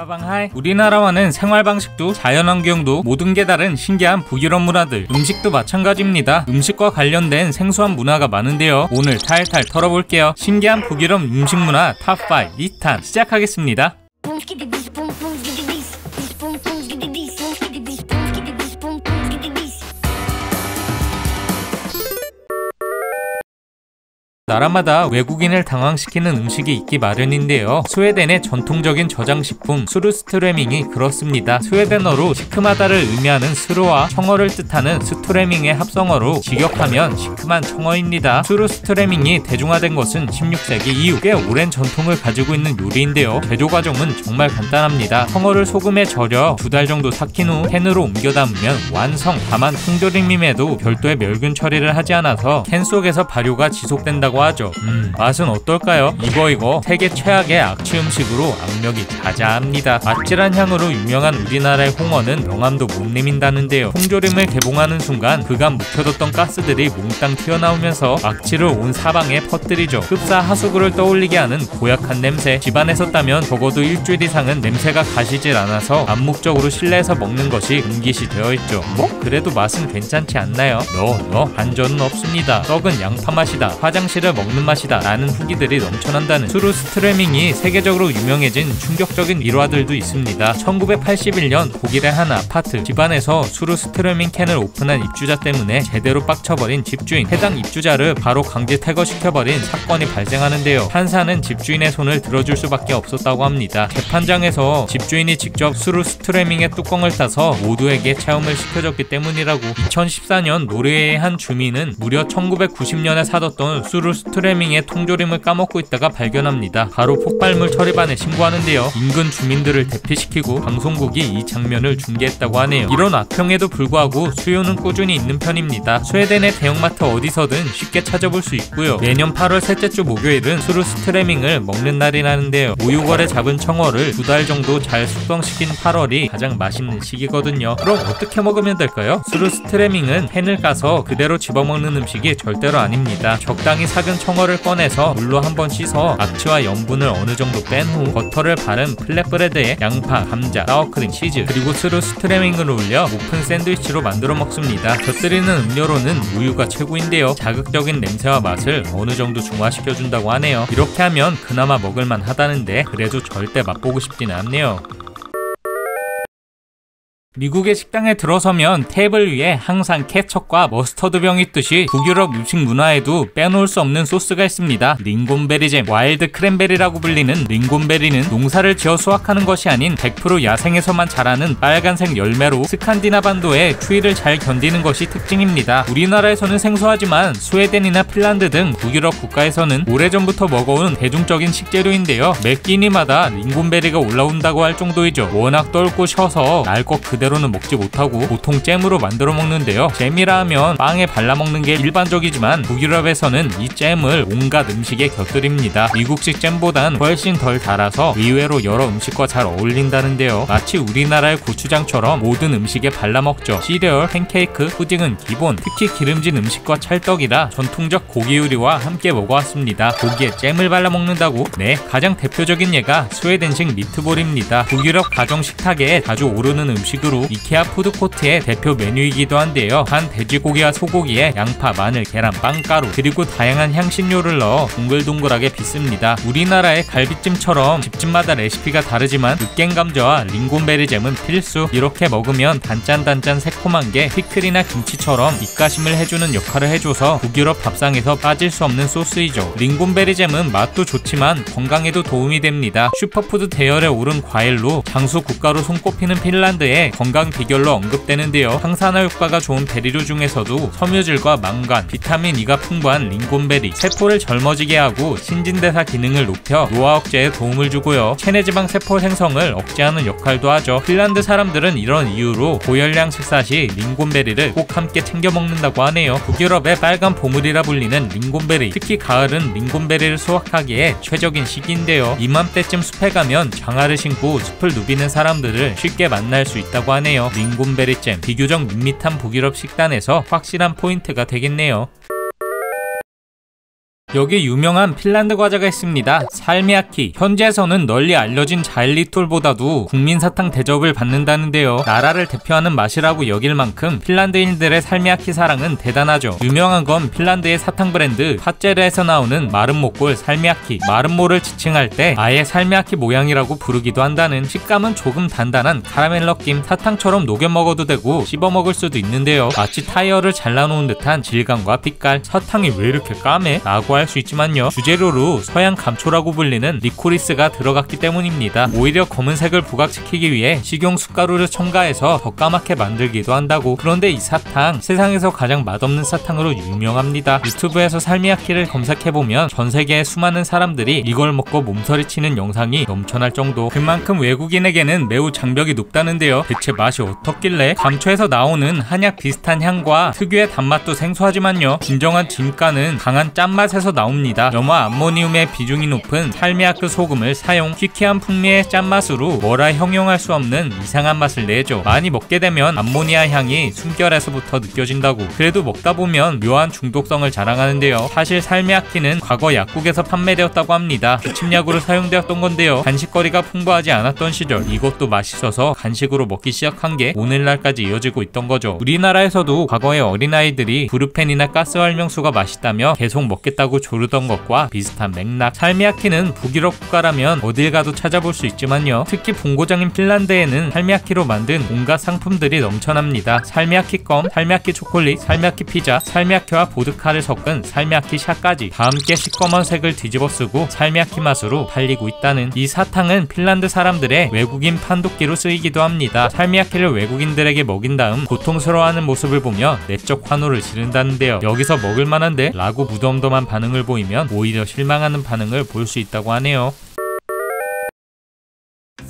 빠방하이. 우리나라와는 생활 방식도 자연 환경도 모든 게 다른 신기한 북유럽 문화들. 음식도 마찬가지입니다. 음식과 관련된 생소한 문화가 많은데요. 오늘 탈탈 털어볼게요. 신기한 북유럽 음식 문화 top 5 2탄 시작하겠습니다 나라마다 외국인을 당황시키는 음식이 있기 마련인데요. 스웨덴의 전통적인 저장식품 surströmming이 그렇습니다. 스웨덴어로 시큼하다를 의미하는 sur와 청어를 뜻하는 strömming의 합성어로 직역하면 시큼한 청어입니다. surströmming이 대중화된 것은 16세기 이후 꽤 오랜 전통을 가지고 있는 요리인데요. 제조 과정은 정말 간단합니다. 청어를 소금에 절여 두 달 정도 삭힌 후 캔으로 옮겨 담으면 완성. 다만 통조림임에도 별도의 멸균 처리를 하지 않아서 캔 속에서 발효가 지속된다고 하죠. 음, 맛은 어떨까요? 이거 이거 세계 최악의 악취 음식으로 악명이 자자합니다. 아찔한 향으로 유명한 우리나라의 홍어는 명함도 못 내민다는데요. 통조림을 개봉하는 순간 그간 묵혀뒀던 가스들이 몽땅 튀어나오면서 악취를 온 사방에 퍼뜨리죠. 흡사 하수구를 떠올리게 하는 고약한 냄새. 집안에서 따면 적어도 일주일 이상은 냄새가 가시질 않아서 암묵적으로 실내에서 먹는 것이 금기시 되어 있죠. 뭐? 그래도 맛은 괜찮지 않나요? 너, 너, 반전은 없습니다. 썩은 양파 맛이다. 화장실을 먹는 맛이다. 라는 후기들이 넘쳐난다는 수루 스트레밍이 세계적으로 유명해진 충격적인 일화들도 있습니다. 1981년 독일의 한 아파트 집안에서 수루 스트레밍 캔을 오픈한 입주자 때문에 제대로 빡쳐버린 집주인 해당 입주자를 바로 강제 퇴거시켜버린 사건이 발생하는데요. 판사는 집주인의 손을 들어줄 수밖에 없었다고 합니다. 재판장에서 집주인이 직접 수루 스트레밍의 뚜껑을 따서 모두에게 체험을 시켜줬기 때문이라고 2014년 노르웨이의 한 주민은 무려 1990년에 사뒀던 수루 스트레밍의 통조림을 까먹고 있다가 발견합니다. 바로 폭발물 처리반에 신고하는데요. 인근 주민들을 대피시키고 방송국이 이 장면을 중계했다고 하네요. 이런 악평에도 불구하고 수요는 꾸준히 있는 편입니다. 스웨덴의 대형마트 어디서든 쉽게 찾아볼 수 있고요. 매년 8월 셋째 주 목요일은 surströmming을 먹는 날이라는데요. 모유걸에 잡은 청어를 두 달 정도 잘 숙성시킨 8월이 가장 맛있는 시기거든요. 그럼 어떻게 먹으면 될까요? surströmming은 캔을 까서 그대로 집어먹는 음식이 절대로 아닙니다. 적당히 삭은 청어를 꺼내서 물로 한번 씻어 악취와 염분을 어느 정도 뺀 후 버터를 바른 flatbread에 양파, 감자, 사워크림, 치즈 그리고 surströmming을 올려 오픈 샌드위치로 만들어 먹습니다. 곁들이는 음료로는 우유가 최고인데요. 자극적인 냄새와 맛을 어느 정도 중화시켜준다고 하네요. 이렇게 하면 그나마 먹을만 하다는데 그래도 절대 맛보고 싶지는 않네요. 미국의 식당에 들어서면 테이블 위에 항상 케첩과 머스터드병이 있듯이 북유럽 음식 문화에도 빼놓을 수 없는 소스가 있습니다. 링곤베리잼, 와일드 크랜베리라고 불리는 링곤베리는 농사를 지어 수확하는 것이 아닌 100% 야생에서만 자라는 빨간색 열매로 스칸디나 반도의 추위를 잘 견디는 것이 특징입니다. 우리나라에서는 생소하지만 스웨덴이나 핀란드 등 북유럽 국가에서는 오래전부터 먹어온 대중적인 식재료인데요. 매 끼니마다 링곤베리가 올라온다고 할 정도이죠. 워낙 떫고 셔서 날 것 그대로 는 먹지 못하고 보통 잼으로 만들어 먹는데요. 잼이라 하면 빵에 발라 먹는 게 일반적이지만 북유럽에서는 이 잼을 온갖 음식에 곁들입니다. 미국식 잼보단 훨씬 덜 달아서 의외로 여러 음식과 잘 어울린다는데요. 마치 우리나라의 고추장처럼 모든 음식에 발라 먹죠. 시리얼, 팬케이크, 푸딩은 기본. 특히 기름진 음식과 찰떡이라 전통적 고기 요리와 함께 먹어왔습니다. 고기에 잼을 발라 먹는다고? 네, 가장 대표적인 예가 스웨덴식 미트볼입니다. 북유럽 가정 식탁에 자주 오르는 음식으로 이케아 푸드코트의 대표 메뉴이기도 한데요. 간 돼지고기와 소고기에 양파, 마늘, 계란, 빵가루 그리고 다양한 향신료를 넣어 동글동글하게 빚습니다. 우리나라의 갈비찜처럼 집집마다 레시피가 다르지만 으깬 감자와 링곤베리 잼은 필수. 이렇게 먹으면 단짠단짠 새콤한 게 피클이나 김치처럼 입가심을 해주는 역할을 해줘서 북유럽 밥상에서 빠질 수 없는 소스이죠. 링곤베리 잼은 맛도 좋지만 건강에도 도움이 됩니다. 슈퍼푸드 대열에 오른 과일로 장수 국가로 손꼽히는 핀란드의 건강 비결로 언급되는데요. 항산화 효과가 좋은 베리류 중에서도 섬유질과 망간, 비타민 E가 풍부한 링곤베리, 세포를 젊어지게 하고 신진대사 기능을 높여 노화 억제에 도움을 주고요. 체내지방 세포 생성을 억제하는 역할도 하죠. 핀란드 사람들은 이런 이유로 고열량 식사 시 링곤베리를 꼭 함께 챙겨 먹는다고 하네요. 북유럽의 빨간 보물이라 불리는 링곤베리, 특히 가을은 링곤베리를 수확하기에 최적인 시기인데요. 이맘때쯤 숲에 가면 장화를 신고 숲을 누비는 사람들을 쉽게 만날 수 있다고 하네요. 링곤베리잼, 비교적 밋밋한 북유럽 식단에서 확실한 포인트가 되겠네요. 여기 유명한 핀란드 과자가 있습니다. 살미아키. 현지에서는 널리 알려진 자일리톨보다도 국민 사탕 대접을 받는다는데요. 나라를 대표하는 맛이라고 여길 만큼 핀란드인들의 살미아키 사랑은 대단하죠. 유명한 건 핀란드의 사탕 브랜드 파제르에서 나오는 마름모꼴 살미아키. 마름모를 지칭할 때 아예 살미아키 모양이라고 부르기도 한다는 식감은 조금 단단한 카라멜 느낌 사탕처럼 녹여 먹어도 되고 씹어 먹을 수도 있는데요. 마치 타이어를 잘라놓은 듯한 질감과 빛깔 사탕이 왜 이렇게 까매? 라고 할수 있지만요. 주재료로 서양 감초라고 불리는 리코리스가 들어갔기 때문입니다. 오히려 검은색을 부각시키기 위해 식용 숯가루를 첨가해서 더 까맣게 만들기도 한다고. 그런데 이 사탕 세상에서 가장 맛없는 사탕으로 유명합니다. 유튜브에서 살미아키를 검색해보면 전 세계의 수많은 사람들이 이걸 먹고 몸서리 치는 영상이 넘쳐날 정도. 그만큼 외국인에게는 매우 장벽이 높다는데요. 대체 맛이 어떻길래 감초에서 나오는 한약 비슷한 향과 특유의 단맛도 생소하지만요. 진정한 진가는 강한 짠맛에서 나옵니다. 염화 암모늄의 비중이 높은 살미아크 소금을 사용 퀴퀴한 풍미의 짠맛으로 뭐라 형용할 수 없는 이상한 맛을 내죠. 많이 먹게 되면 암모니아 향이 숨결에서부터 느껴진다고. 그래도 먹다 보면 묘한 중독성을 자랑하는데요. 사실 살미아키는 과거 약국에서 판매되었다고 합니다. 기침약으로 사용되었던 건데요. 간식거리가 풍부하지 않았던 시절 이것도 맛있어서 간식으로 먹기 시작한 게 오늘날까지 이어지고 있던 거죠. 우리나라에서도 과거에 어린아이들이 브루펜이나 가스활명수가 맛있다며 계속 먹겠다고 조르던 것과 비슷한 맥락. 살미아키는 북유럽 국가라면 어딜 가도 찾아볼 수 있지만요. 특히 본고장인 핀란드에는 살미아키로 만든 온갖 상품들이 넘쳐납니다. 살미아키 껌, 살미아키 초콜릿, 살미아키 피자, 살미아키와 보드카를 섞은 살미아키 샷까지 다 함께 시꺼먼 색을 뒤집어 쓰고 살미아키 맛으로 팔리고 있다는 이 사탕은 핀란드 사람들의 외국인 판독기로 쓰이기도 합니다. 살미아키를 외국인들에게 먹인 다음 고통스러워하는 모습을 보며 내적 환호를 지른다는데요. 여기서 먹을 만한데? 라고 무덤덤한 반응 을 보이면 오히려 실망하는 반응을 볼 수 있다고 하네요.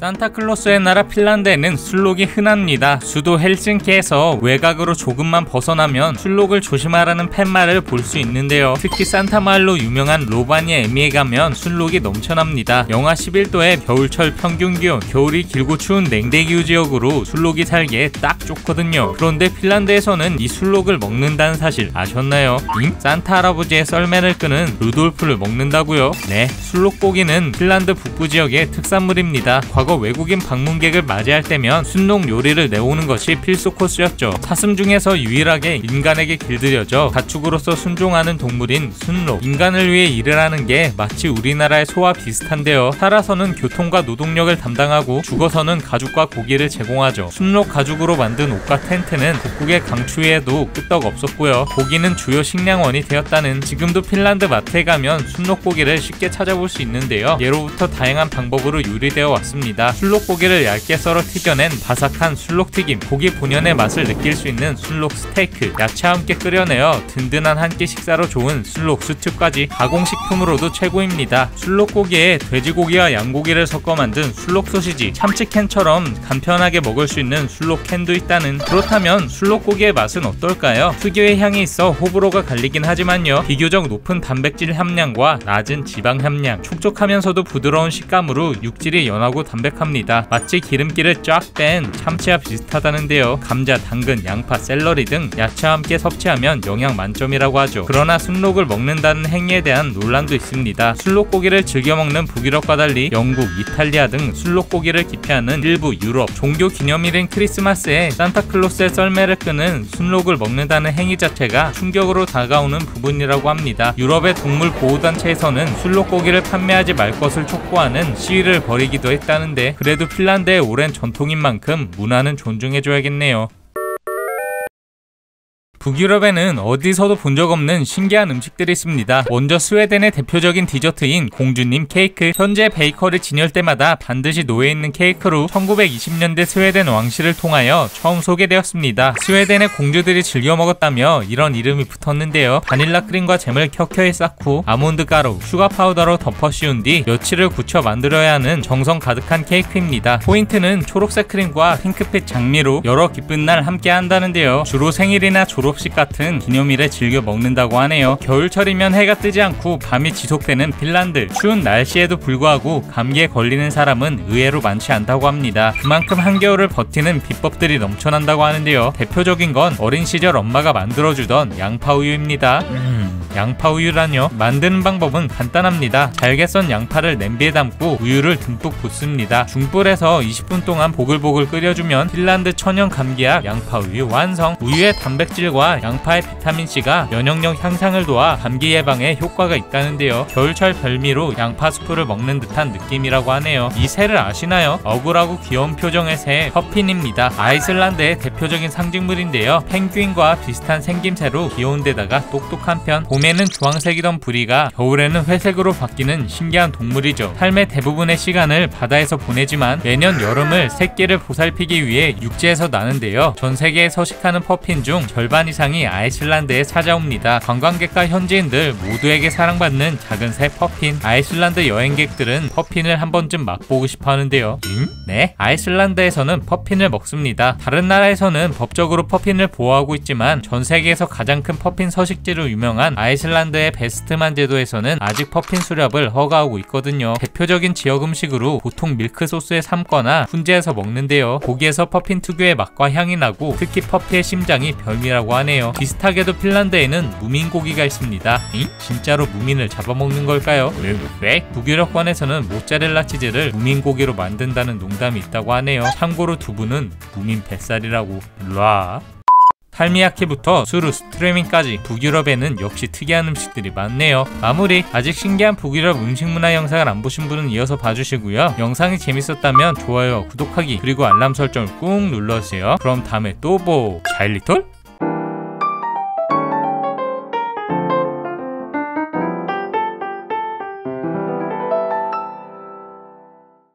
산타클로스의 나라 핀란드에는 술록이 흔합니다. 수도 헬싱키에서 외곽으로 조금만 벗어나면 술록을 조심하라는 팻말을 볼 수 있는데요. 특히 산타마을로 유명한 로바니아 에미에 가면 술록이 넘쳐납니다. 영하 11도의 겨울철 평균 기온, 겨울이 길고 추운 냉대기후 지역으로 술록이 살기에 딱 좋거든요. 그런데 핀란드에서는 이 술록을 먹는다는 사실 아셨나요? 잉? 산타 할아버지의 썰매를 끄는 루돌프를 먹는다고요? 네, 술록고기는 핀란드 북부 지역의 특산물입니다. 과거 외국인 방문객을 맞이할 때면 순록 요리를 내오는 것이 필수 코스였죠. 사슴 중에서 유일하게 인간에게 길들여져 가축으로서 순종하는 동물인 순록. 인간을 위해 일을 하는 게 마치 우리나라의 소와 비슷한데요. 살아서는 교통과 노동력을 담당하고 죽어서는 가죽과 고기를 제공하죠. 순록 가죽으로 만든 옷과 텐트는 북극의 강추위에도 끄떡 없었고요. 고기는 주요 식량원이 되었다는 지금도 핀란드 마트에 가면 순록 고기를 쉽게 찾아볼 수 있는데요. 예로부터 다양한 방법으로 요리되어 왔습니다. 술록고기를 얇게 썰어 튀겨낸 바삭한 술록튀김, 고기 본연의 맛을 느낄 수 있는 술록 스테이크, 야채와 함께 끓여내어 든든한 한 끼 식사로 좋은 술록 수튜까지 가공식품으로도 최고입니다. 술록고기에 돼지고기와 양고기를 섞어 만든 술록 소시지, 참치캔처럼 간편하게 먹을 수 있는 술록 캔도 있다는 그렇다면 술록고기의 맛은 어떨까요? 특유의 향이 있어 호불호가 갈리긴 하지만요. 비교적 높은 단백질 함량과 낮은 지방 함량, 촉촉하면서도 부드러운 식감으로 육질이 연하고 담백 합니다. 마치 기름기를 쫙 뺀 참치와 비슷하다는데요. 감자, 당근, 양파, 샐러리 등 야채와 함께 섭취하면 영양 만점이라고 하죠. 그러나 순록을 먹는다는 행위에 대한 논란도 있습니다. 순록고기를 즐겨 먹는 북유럽과 달리 영국, 이탈리아 등 순록고기를 기피하는 일부 유럽 종교 기념일인 크리스마스에 산타클로스의 썰매를 끄는 순록을 먹는다는 행위 자체가 충격으로 다가오는 부분이라고 합니다. 유럽의 동물 보호단체에서는 순록고기를 판매하지 말 것을 촉구하는 시위를 벌이기도 했다는데 그래도 핀란드의 오랜 전통인 만큼 문화는 존중해줘야겠네요. 북유럽에는 어디서도 본 적 없는 신기한 음식들이 있습니다. 먼저 스웨덴의 대표적인 디저트인 공주님 케이크. 현지 베이커리 진열대마다 반드시 놓여 있는 케이크로 1920년대 스웨덴 왕실을 통하여 처음 소개되었습니다. 스웨덴의 공주들이 즐겨 먹었다며 이런 이름이 붙었는데요. 바닐라 크림과 잼을 켜켜이 쌓고 아몬드 가루, 슈가 파우더로 덮어 씌운 뒤 며칠을 굳혀 만들어야 하는 정성 가득한 케이크입니다. 포인트는 초록색 크림과 핑크빛 장미로 여러 기쁜 날 함께 한다는데요. 주로 생일이나 졸업 졸업식 같은 기념일에 즐겨 먹는다고 하네요. 겨울철이면 해가 뜨지 않고 밤이 지속되는 핀란드. 추운 날씨에도 불구하고 감기에 걸리는 사람은 의외로 많지 않다고 합니다. 그만큼 한겨울을 버티는 비법들이 넘쳐난다고 하는데요. 대표적인 건 어린 시절 엄마가 만들어주던 양파 우유입니다. 음. 양파 우유라뇨. 만드는 방법은 간단합니다. 잘게 썬 양파를 냄비에 담고 우유를 듬뿍 붓습니다. 중불에서 20분 동안 보글보글 끓여주면 핀란드 천연 감기약 양파 우유 완성. 우유의 단백질과 양파의 비타민 C가 면역력 향상을 도와 감기 예방에 효과가 있다는데요. 겨울철 별미로 양파 스프를 먹는 듯한 느낌이라고 하네요. 이 새를 아시나요? 억울하고 귀여운 표정의 새 퍼핀입니다. 아이슬란드의 대표적인 상징물인데요. 펭귄과 비슷한 생김새로 귀여운 데다가 똑똑한 편. 봄에는 주황색이던 부리가 겨울에는 회색으로 바뀌는 신기한 동물이죠. 삶의 대부분의 시간을 바다에서 보내지만 매년 여름을 새끼를 보살피기 위해 육지에서 나는데요. 전 세계에 서식하는 퍼핀 중 절반 이상이 아이슬란드에 찾아옵니다. 관광객과 현지인들 모두에게 사랑받는 작은 새 퍼핀. 아이슬란드 여행객들은 퍼핀을 한 번쯤 맛보고 싶어 하는데요. 응? 네, 아이슬란드에서는 퍼핀을 먹습니다. 다른 나라에서는 법적으로 퍼핀을 보호하고 있지만 전 세계에서 가장 큰 퍼핀 서식지로 유명한 아이슬란드의 베스트만 제도에서는 아직 퍼핀 수렵을 허가하고 있거든요. 대표적인 지역 음식으로 보통 밀크 소스에 삶거나 훈제해서 먹는데요. 고기에서 퍼핀 특유의 맛과 향이 나고 특히 퍼핀의 심장이 별미라고 하네요. 비슷하게도 핀란드에는 무민 고기가 있습니다. 잉? 진짜로 무민을 잡아먹는 걸까요? 왜, 왜? 북유럽권에서는 모짜렐라 치즈를 무민 고기로 만든다는 농담 이 있다고 하네요. 참고로 두부는 무민 뱃살이라고. 일로와. 탈미야키부터 수루 스트리밍까지 북유럽에는 역시 특이한 음식들이 많네요. 마무리 아직 신기한 북유럽 음식 문화 영상을 안 보신 분은 이어서 봐주시고요. 영상이 재밌었다면 좋아요, 구독하기 그리고 알람 설정을 꾹 눌러주세요. 그럼 다음에 또 보. 자일리톨